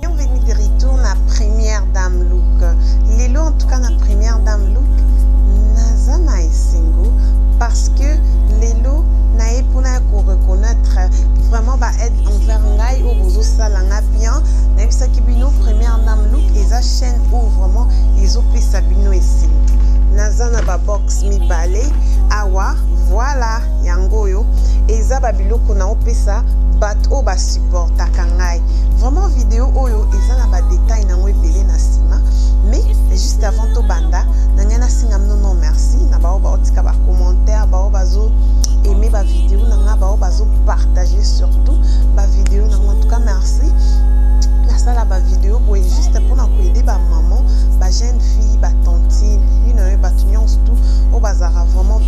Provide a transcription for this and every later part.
Bienvenue de retour na première dame look. Lelo en tout cas na première dame look naza na esengo parce que lelo naye mpona ya koreconnaitre vraiment baaide envers ngai oyo bozosala nga bien nayebisaki bino première dame look eza chaîne oyo vraiment ezopesa bino esengo naza na babox mibale awa voilà yango oyo eza babiloko naopesa bato oyo basupportaka ngai vraiment video oyo eza na badetail nango ebele na nsima mais juste avant tobanda na ngai nasenga mino non merci na baoyo baotika bacommentaire baoyo bazo aime bavideo na ngai baoyo bazopartage surtout bavideo na ngai entouka merci nasala bavideo boye juste mpona koede bamaman bajeune fille batantine bino oyo bato nyonso tu oyo baza ezalaka vraiment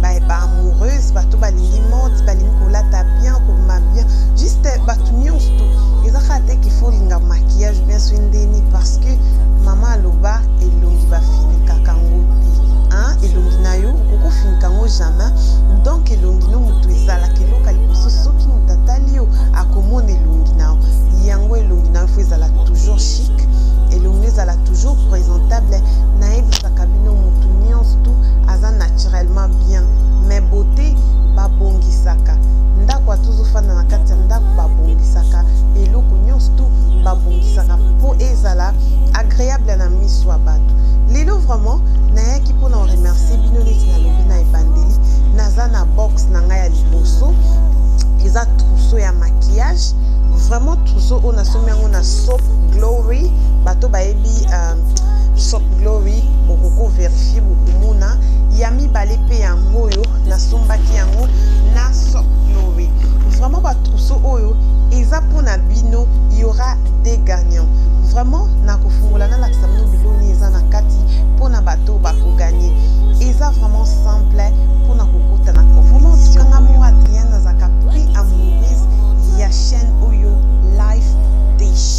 mpe baamoureuse bato balingi mode balingi kolata bien kobima bien juste bato nyonso to eza kaka te kifo olinga maquillage bien soki ndeni parce que mama aloba elongi bafinikaka yango te elongi na yo okokofinika yango jamais donc elongi no moto ezalaka eloka liboso soki moto atali yo akomona elongi na yo yango elongi na yo fo ezala toujours chic elongi ezala toujours présentable nayebisa Alingaka bino mutu nyonso tu aza naturellement bien mais beauté babongisaka ndako atozofanda na kati ya ndako babongisaka eloko nyonso tu babongisaka mpo ezala agréable na miso ya bato lelo vraiment nayaki mpo na remercie bino neti nalobi na ebandeli naza na box na ngai ya liboso eza trousseau ya maquillage vraiment trousseau oyo nasomi yango na soap glory bato bayebi uh, sop glory bokoki overifie bokomona ya mibale mpe yango oyo nasombaki yango na sop glory vraiment batrousseau oyo eza mpo na bino y aura des gagnants vraiment nakofungola nalakisa bino biloni eza na kati mpo na bato bakoganye eza vraiment simple mpo na kokota na vraiment tukanga mo adrienne azalaka prix amoureuse ya chaîne oyo life dish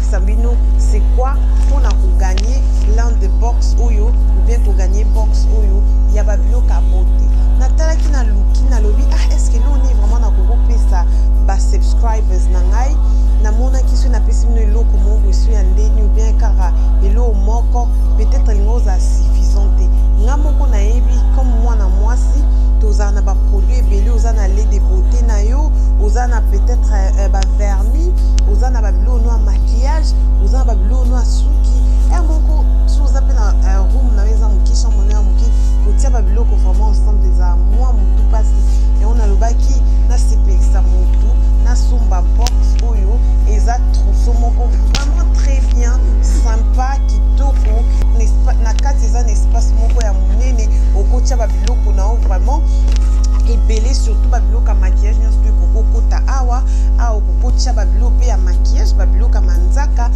kolakisa bino c'est quoi pona koganye plan de box oyo obien koganye box oyo ya babiloko ya bote natalaki na luki nalobi ah estce loni vraiment nakokopesa basubscribers na ngai namonaki soki napesi bino eloko moko esu ya ndeni obien kaka eloko moko peut-être lingo oza suffisant te nga moko nayebi comme mwana mwasi tozala na baproduit ebele oza na lait de beauté na yo oza na peut-être euh, euh, baver famille oza na babiloko no ya maquillage oza na babiloko no ya suki ere moko soki oza mpe na euh, room na yo eza moke chambre na ya moke kotia babiloko vraiment ensemble eza mwa motu mpasi yango nalobaki nasepelisa motu nasomba box oyo eza trousseau moko vraiment très bien sympa kitoko na kati eza na espace moko ya monene okotia babiloko na yo vraiment ebele surtout babiloko ya maquillage nyonso to ekokokota awa awa okokotisa babiloko mpe ya maquillage babiloko ya manzaka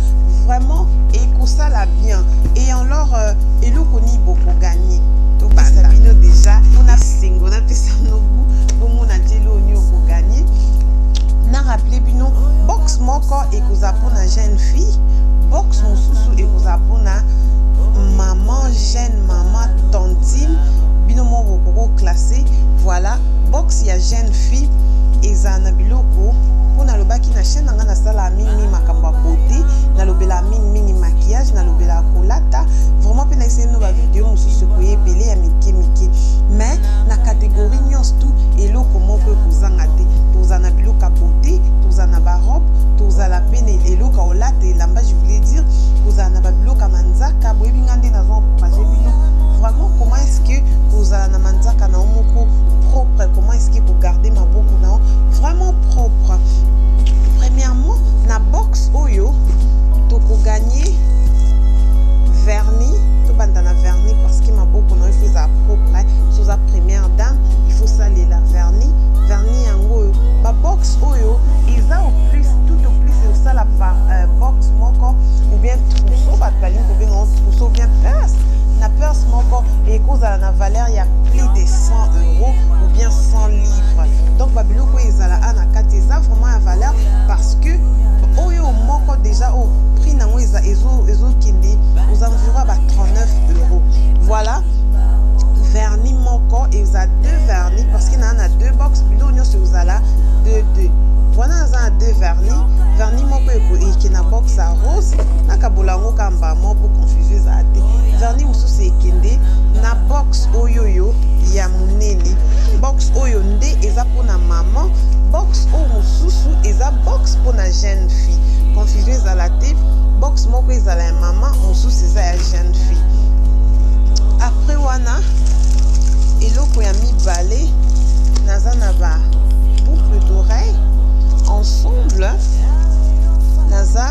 vraiment ekosala bien et alors euh, eloko nini bokoganie topesa bino déjà mpona sengo napesa nogu bomona te eloko nini okoganie na rappele bino box moko ekozala mpona jeune fille box mosusu ekozala mpona maman jeune maman tantine bino moko bokokoklase voilà box ya jeune fille eza na biloko mpo nalobaki na chaîne na ngai nasalaka mingimingi makambo ya beauté nalobelaka mingimingi maquillage nalobelaka kolata vraiment mpe naiseli no bavideo mosusu ekoya ebele ya mike mike mais na kategorie nyonso tu eloko moko ekozanga te tozala na biloko ya beauté tozala na barobe tozala mpe na eloko ya olata elamba je voulais dire kozala na babiloko ya manzaka boyebi ngai nde nazwa encourage bino vraiment comment est ce que kozala na manzaka na yo moko propre comment est-ce que kogarde maboko na yo vraiment propre premièrement na box oyo tokoganye vernis tobanda na vernis parce que maboko na yo ifo ezala propre so oza première dame ifo osalela vernis vernis yango oyo babox oyo eza au plus tout au plus ekosala par euh, box moko ou bien trousseau bato balingi kobenga yango trousseau bien purse na purse moko ekozala na valeur ya plus de 100 euros ou bien 100 livres donc babiloko oyo ezala a na kati eza vraiment ya valeur parce que oyo moko déjà oyo prix nango ezokende aux environs ba 39 euros voilà vernis moko eza deux vernis parce que naa na deux box biloko nyonso ekozala deux deux wana aza na deux vernis vernis moko eke na box ya rose nakabola oka mbamo mpo confusion ezala te verni mosusu ekende na box oyoyo ya monene box oyo nde eza mpo na mama box oyo mosusu eza box mpo na jeune fille confusion ezala te box moko ezala ya mama mosusu eza ya jeune fille après wana eloko ya mibale naza na ba boucle d'oreille ensemble naza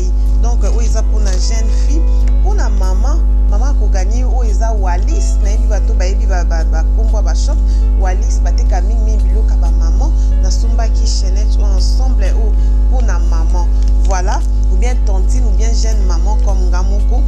donc oyo eza mpona jeune fille mpona mama mama akoganie oyo eza walis nayebi bato bayebi bakombo ya bashop walis bateka mingimingi biloko ya bamama nasombaki chainette oyo ensemble oyo mpona mama voilà ou bien tantine ou bien jeune maman comme nga moko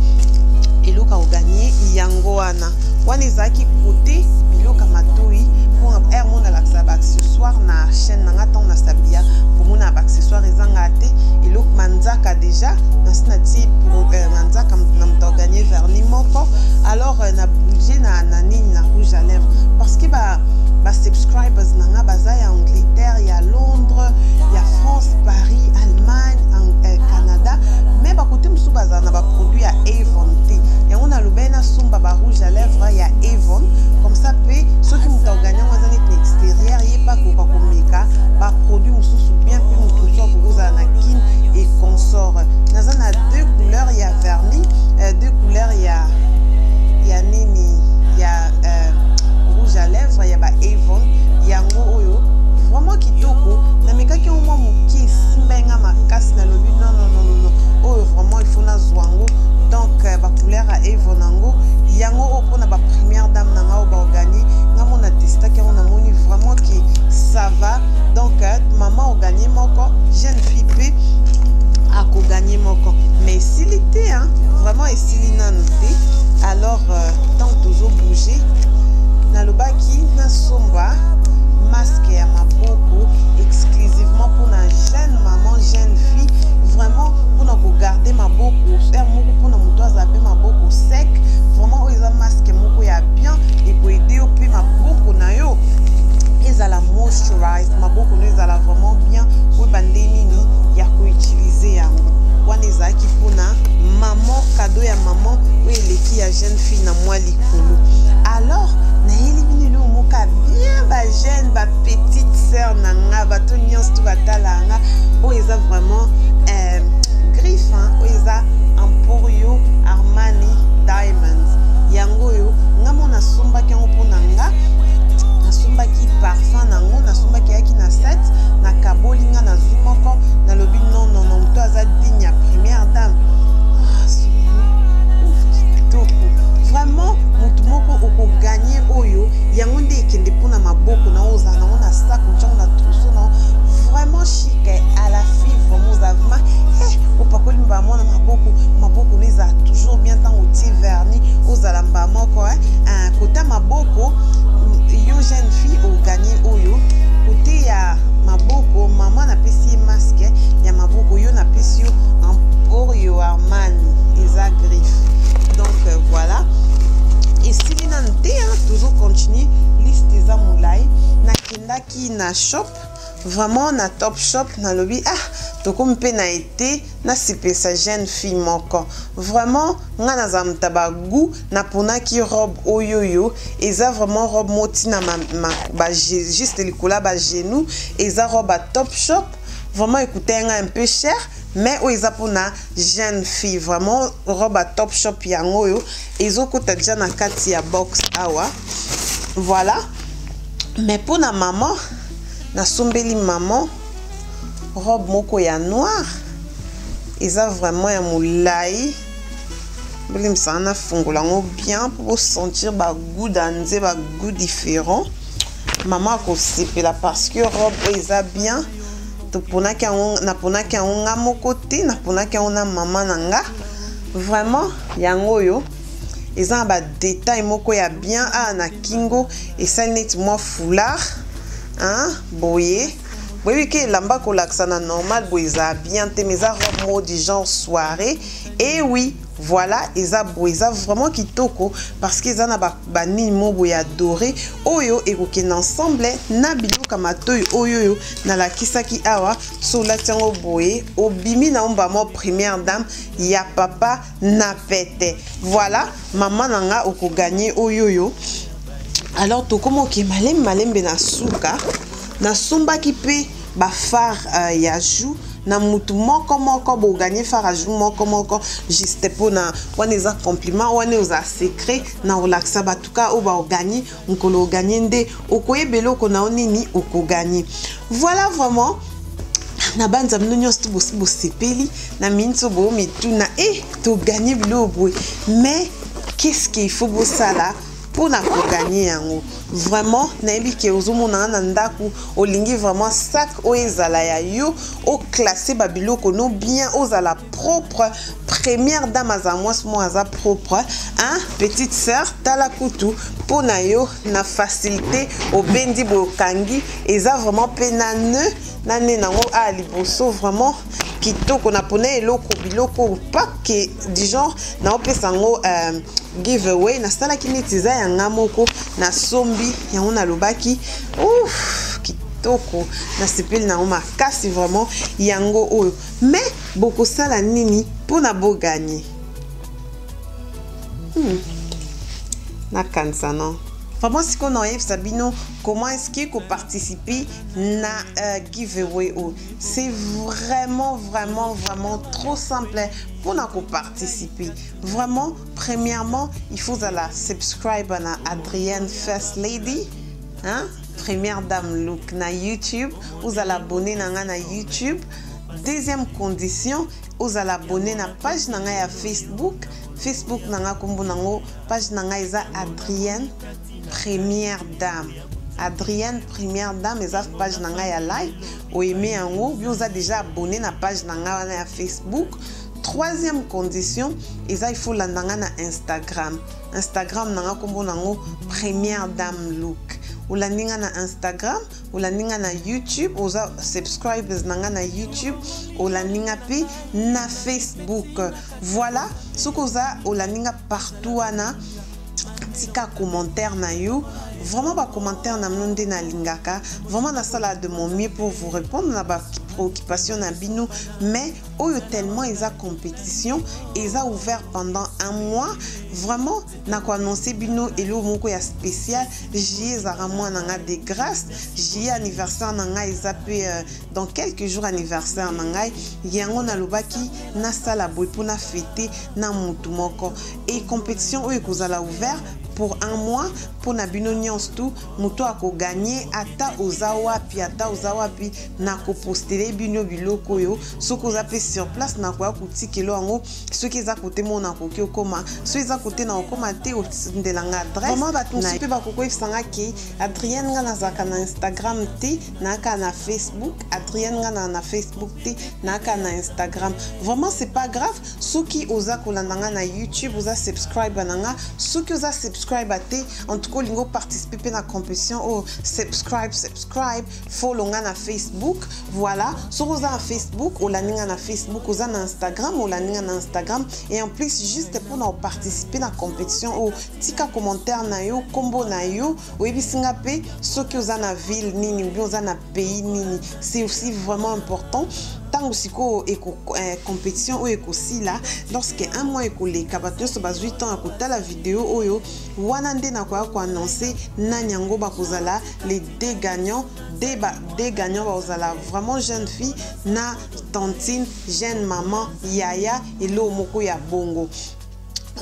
eloko akoganie yango wana wana ezalaki kote biloka matoi mpo heure mona alakisa baaccessoire na chaîne na nga ntango na sabia komona baaccessoire ezanga te eloko manzaka déjà nasi na ti euh, manzaka na moto aganye verni moko alors euh, na bouge na, na nini na rouge à lèvre parce que ba basubscribers na nga baza ya angleterre ya londres ya france paris allemagne euh, canada me bakote mosusu bazala na baproduit ya avon te yango nalobeli na somba ba rouge à lèvres ya Avon comme ça pe soki moto agani yango aza neti na extérieur ye mpe akoka komeka baproduit mosusu bien mpe moto mosusu akokozala na kin et consort naza na deux couleurs ya vernis euh, deux couleurs ya ya nini ya euh, rouge à lèvres ya ba Avon yango oyo vraiment kitoko namekaki yango mwa moke esimba ye nga makasi nalobi non non non non oyo vraiment il faut nazwa yango donc euh, couleur ya evo na yango yango oyo mpona ba première dame na nga oyo baogani nga mo na testaki yango namoni vraiment ke ça va donc euh, mama oganie moko jeune fille mpe akoganie moko mais esili te hein? vraiment esili nanu te alors euh, ntango euh, tozobouge nalobaki nasomba masque ya maboko exclusivement mpona jeune maman jeune fille vraiment mpona kogarde maboko fer moko mpona moto azala mpe maboko sec vraiment oyo eza maske moko ya bien ekoede yo mpe maboko na yo ezala moisturized maboko no ezala vraiment bien oyeba nde nini ya koutilize yango wana ezalaki mpona mama kado ya mama oyo eleki ya jeune fille na mwa likolo alors nayeli bino eloko moka bien bajeune petite sœur na nga bato nyonso to batalaka nga oyo eza vraiment euh, griffe hein, oyo eza emporio armani diamonds yango oyo nga mo nasombaki yango mpo na nga nasombaki parfum na yango nasombaki yaki na set nakaboli nga na zwi moko nalobi nonono moto aza digne ya première dame ah, kitoko vraiment motu moko okoganye oyo Mundi kende pona maboko na oza na ona sac mchango na trousseau na vraiment chic eh, à la fille vraiment oza vraiment eh opakoli mba mwana maboko maboko na eza toujours bien tango ti vernis ozala mba moko eh ah, kota maboko yo jeune fille au gagner oyo kote ya maboko mama napesi ye masque eh, ya maboko yo napesi yo emporio armani eza griffe donc euh, voilà esili comprendre te hein, tozo continue liste eza molai nakendaki na shop vraiment na top shop nalobi ah tokomi mpe na ete nasepelisa jeune fille moko vraiment ngai naza moto ya bagu naponaki robe oyo oyo eza vraiment robe moko ntina juste likolo ya bagenou eza robe ya top shop vraiment ekutai ngai mpe cher Mais oyo eza pona jeune fille vraiment robe à top shop yango oyo ezokota déjà na kati ya box awa voilà mais pona maman nasombeli maman robe moko ya noir eza vraiment ya molai bolimisa na fungola yango bien mpo bosentir bagout da nze bagout différent mama akosepela parce que robe oyo eza bien toponaki yango naponaki yango nga moko te naponaki yango na mama na nga vraiment yango oyo eza na badetail moko ya bien awa ah, na kingo esali neti mwa foulard hein, boye boyebi ke elamba kolakisa na normal boye eza bien te mais eza robe moko du genre soirée e eh oui Voilà, eza boye, eza vraiment kitoko parce que eza na ba, ba nini mobo ya doré oyo ekokenda ensemble na biluka matoyi oyo oyo nalakisaki awa so olati yango boye obimi na omba mo première dame ya papa na pete. Voilà, mama na nga okoganye oyo oyo. Alors tokoma oke malembe malembe na suka nasombaki mpe ba phare uh, ya jour na mutu moko moko boganye phare jour moko moko juste mpona wana eza compliment wana oza secret na olakisa bato ka oyo baoganye mokolo oganye nde okoyeba eloko na yo nini okoganye voilà vraiment na banza bino nyonso to bosi bosepeli na minso boo mituna e eh, toganye biloko boye mais qu'est ce qu'il faut bosala mpo na koganye yango vraiment nayebi ke ozomonana na ndako olingi vraiment sak oyo ezala ya yo oklasse babiloko no bien ozala propre première dame azala mwasi moko aza propre hein? petite sœur tala kutu mpo na yo na facilité obendi boye okangi eza vraiment mpe na ne na ne nango a ah, liboso vraiment kitoko napona eloko biloko pake du genre naopesa yango euh, give away nasalaki neti eza ya nga moko nasombi yango nalobaki ouf kitoko nasepeli na yango makasi vraiment yango oyo me bokosala nini mpona boganye hmm. nakanisa non vraiment sikoyo naoyebisa bino comment est-ce que koparticipe na uh, giveaway oyo c'est vraiment vraiment vraiment trop simple mpona koparticipe Vraiment, premièrement, il faut la subscribe à Adrienne First Lady, hein? première dame look na YouTube, vous allez abonner na YouTube. Deuxième condition, vous allez abonner na page na à Facebook. Facebook na nga kombo nango page na nga eza Adrienne première dame. Adrienne première dame eza page na nga ya like, oyeme yango, vous déjà abonné na page na nga à Facebook. troisième condition eza il faut landa nga na instagram instagram na nga kombo nango première dame look olandi nga na instagram olandi nga na youtube oza subscribers na nga na youtube olandi nga mpe na facebook voilà soki oza olandi nga partout wana tika commentaire na yo vraiment bacommentaire na bino nde nalingaka vraiment nasala de mon mieux pour vous répondre na ba préoccupation na bino mais oyo tellement eza compétition eza ouvert pendant un mois vraiment nakoannonce bino eloko moko ya spécial jie ezalaka mwana nga de grâce jie anniversaire na ngai eza mpe euh, dans quelques jours anniversaire na ngai yango nalobaki nasala boye mpo na fete na motu moko e compétition oyo ekozala ouvert pour un mois mpo na bino nyonso tout moto ako gagne ata oza wapi ata oza wapi na kopostele bino biloko oyo soki oza mpe sur place na koya kotikelo yango soki eza kote moko nakoki okoma soki eza kote na kokoma te otindela nga adresse vraiment bato mosusu mpe bakokoyebisa nga ke adrienne nga nazalaka na instagram te naaka na facebook adrienne nga na na facebook te naaka na instagram vraiment c'est pas grave soki oza kolanda nga na youtube oza subscriber na nga soki oza subscriber te En tout cas, olingo participer na compétition au oh, subscribe subscribe follow nga na Facebook. Voilà, sur oza na Facebook, olandi nga na Facebook, oza na Instagram, olandi nga na Instagram et en plus juste pour na participer na compétition au oh, tika commentaire na yo, combo na yo, oyebisi nga pe soki oza na ville nini ou bien oza na pays nini. C'est aussi vraiment important ntango sikoyo eh, compétition oyo ekosila lorsque un mois ekoleka bato nyonso bazwi temps ya kotala video oyo wana nde nakoya ko annoncer nani yango bakozala les deux gagnants de ba deux gagnants bakozala vraiment jeune fille na tantine jeune maman yaya eloo moko ya bongo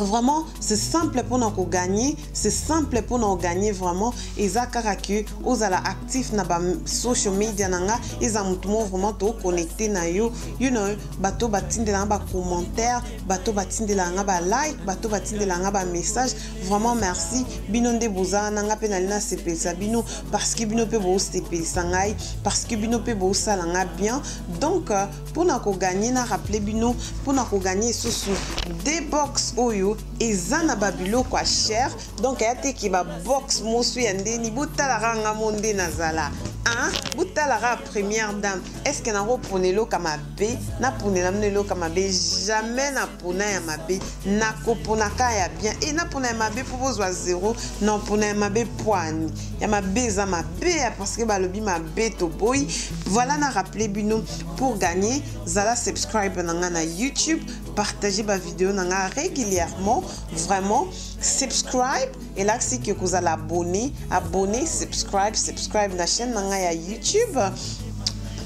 vraiment c'est simple mpona kogagner c'est simple mpona ogagner vraiment eza kaka ke ozala actif na ba social media na nga eza motu moko vraiment toconnecte na yo you know bato batindela na bacommentaire bato batindelaka nga ba like bato batindelaka nga ba message vraiment merci bino nde bozala na nga mpe nali nasepelisa bino parce que bino mpe bosepelisa ngai parce que bino mpe bosala nga bien donc euh, mpo na koganye na rappele bino mpo na koganye lisusu de box oyo eza na babiloko ya cher donc aya teke babox mosu ya ndeni botalaka nga mo nde nazala botalaka première dame estce que nakoponela oka mabe pe na ponela mino eloka mabe jamais na pona ya mabe na kopona ka ya bien e na pona ya mabe po bozwa zero na pona ya mabe poani ya mabe eza mabe ya parce que balobi mabe toboyi voilà na rappeler bino pour gagner zala subscribe na nga na youtube partager ba video na nga régulièrement vraiment subscribe elakisi ke kozala abonné abonné subscribe subscribe na chaîne na ngai ya youtube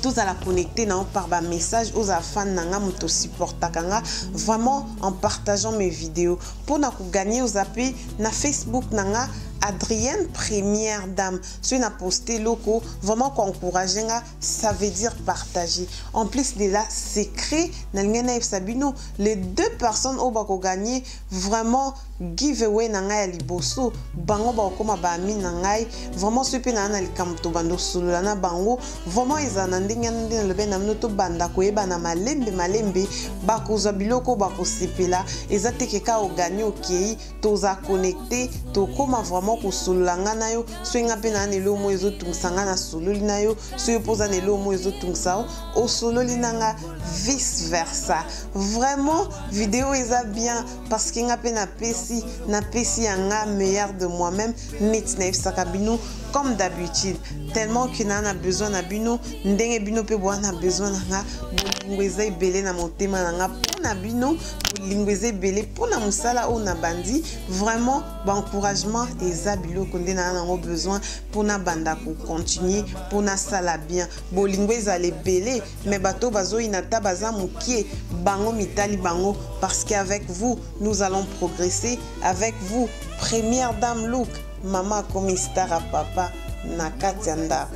tozala connecté na yo par bamessage ozala fan na nga moto osupportaka nga vraiment en partageant mes vidéos mpo na koganye oza mpe na facebook na nga adrienne première dame soki na poste eloko vraiment koencourage nga ça veut dire partager en plus de la secret na lingai nayebisa bino les deux personnes oyo bakoganye vraiment giveaway na ngai ya liboso bango bakokoma baami na ngai vraiment soki mpe naa na likambo tobanda osolola na bango vraiment ezala na ndenge yana nde nalobi na bino tobanda koyebana malembe malembe bakozwa biloko oyo bakosepela eza teke kaka oganye okei toza connecte tokoma vraiment kosolola ngai na yo soki ngai mpe naa na eloko moko ezotungisa ngai nasololi na yo soki mpo oza na eloko moko ezotungisa yo osololi na ngai vice versa vraiment video eza bien parce que ngai mpe napesi napesi ya ngai meilleur de moi-même neti nayebisaka bino comme d'habitude tellement que naa na besoin na bino ndenge bino mpe boa na besoin na ngai bolingo eza ebele na motema na ngai mpo na bino bolingo eza ebele mpo na mosala oyo nabandi vraiment baencouragement eza biloko nde naa nango besoin mpo nabanda kocontinue mpo nasala bien bolingo ezala ebele me bato oyo bazoyina ata baza mokie bango mitali bango parce que avec vous nous allons progresser avec vous première dame look mama akomi star a papa na kati ya ndako